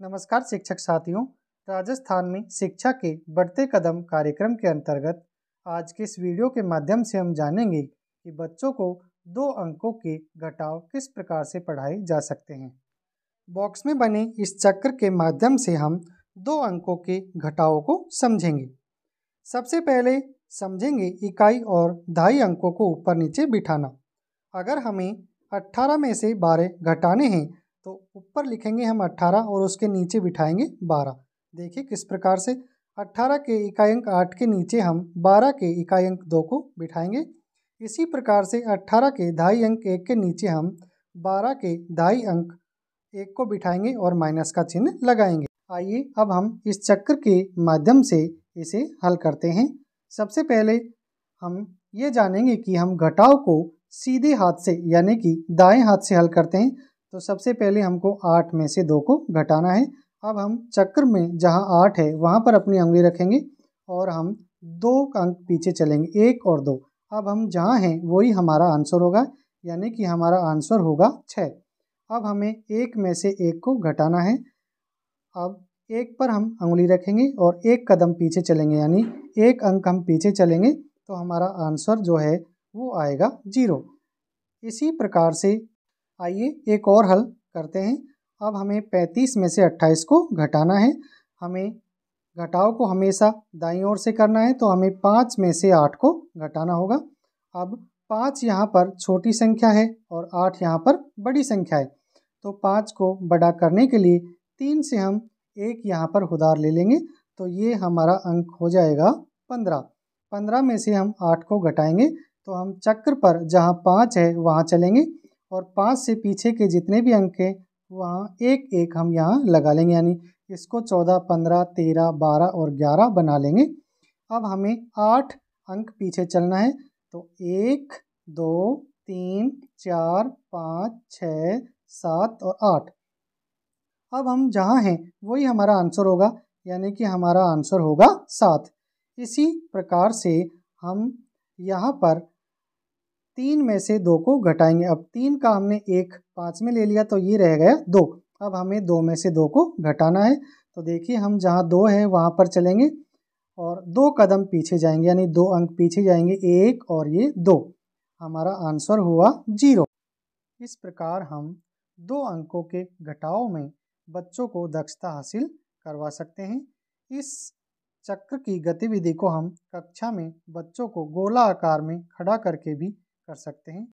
नमस्कार शिक्षक साथियों, राजस्थान में शिक्षा के बढ़ते कदम कार्यक्रम के अंतर्गत आज के इस वीडियो के माध्यम से हम जानेंगे कि बच्चों को दो अंकों के घटाव किस प्रकार से पढ़ाए जा सकते हैं। बॉक्स में बने इस चक्र के माध्यम से हम दो अंकों के घटाव को समझेंगे। सबसे पहले समझेंगे इकाई और ढाई अंकों को ऊपर नीचे बिठाना। अगर हमें 18 में से 12 घटाने हैं तो ऊपर लिखेंगे हम 18 और उसके नीचे बिठाएँगे 12 देखिए किस प्रकार से 18 के इकाई अंक आठ के नीचे हम 12 के इकाई अंक दो को बिठाएँगे। इसी प्रकार से 18 के ढाई अंक एक के नीचे हम 12 के ढाई अंक एक को बिठाएँगे और माइनस का चिन्ह लगाएँगे। आइए अब हम इस चक्र के माध्यम से इसे हल करते हैं। सबसे पहले हम ये जानेंगे कि हम घटाव को सीधे हाथ से, यानी कि दाएँ हाथ से हल करते हैं। तो सबसे पहले हमको आठ में से दो को घटाना है। अब हम चक्र में जहाँ आठ है, वहाँ पर अपनी उंगली रखेंगे और हम दो अंक पीछे चलेंगे, एक और दो। अब हम जहाँ हैं, वही हमारा आंसर होगा, यानी कि हमारा आंसर होगा छः। अब हमें एक में से एक को घटाना है। अब एक पर हम उंगली रखेंगे और एक कदम पीछे चलेंगे, यानी एक अंक हम पीछे चलेंगे तो हमारा आंसर जो है, वो आएगा ज़ीरो। इसी प्रकार से आइए एक और हल करते हैं। अब हमें 35 में से 28 को घटाना है। हमें घटाव को हमेशा दाई ओर से करना है तो हमें पाँच में से आठ को घटाना होगा। अब पाँच यहाँ पर छोटी संख्या है और आठ यहाँ पर बड़ी संख्या है। तो पाँच को बड़ा करने के लिए तीन से हम एक यहाँ पर उधार ले लेंगे तो ये हमारा अंक हो जाएगा पंद्रह। पंद्रह में से हम आठ को घटाएँगे तो हम चक्र पर जहाँ पाँच है वहाँ चलेंगे। और पाँच से पीछे के जितने भी अंक हैं, वहाँ एक एक हम यहाँ लगा लेंगे, यानी इसको चौदह, पंद्रह, तेरह, बारह और ग्यारह बना लेंगे। अब हमें आठ अंक पीछे चलना है तो एक, दो, तीन, चार, पाँच, छ, सात और आठ। अब हम जहाँ हैं, वही हमारा आंसर होगा, यानी कि हमारा आंसर होगा सात। इसी प्रकार से हम यहाँ पर तीन में से दो को घटाएँगे। अब तीन का हमने एक पाँच में ले लिया तो ये रह गया दो। अब हमें दो में से दो को घटाना है। तो देखिए हम जहाँ दो है वहाँ पर चलेंगे और दो कदम पीछे जाएँगे, यानी दो अंक पीछे जाएँगे, एक और ये दो। हमारा आंसर हुआ ज़ीरो। इस प्रकार हम दो अंकों के घटाव में बच्चों को दक्षता हासिल करवा सकते हैं। इस चक्र की गतिविधि को हम कक्षा में बच्चों को गोला आकार में खड़ा करके भी कर सकते हैं।